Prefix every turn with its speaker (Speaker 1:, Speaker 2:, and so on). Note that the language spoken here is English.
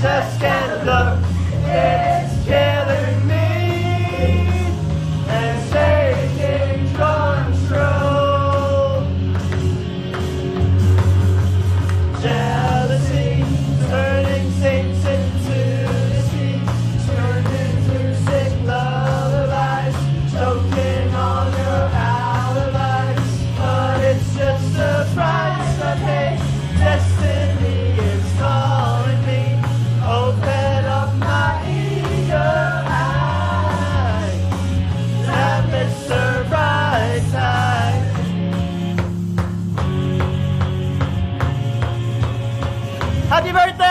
Speaker 1: Jesus Happy birthday!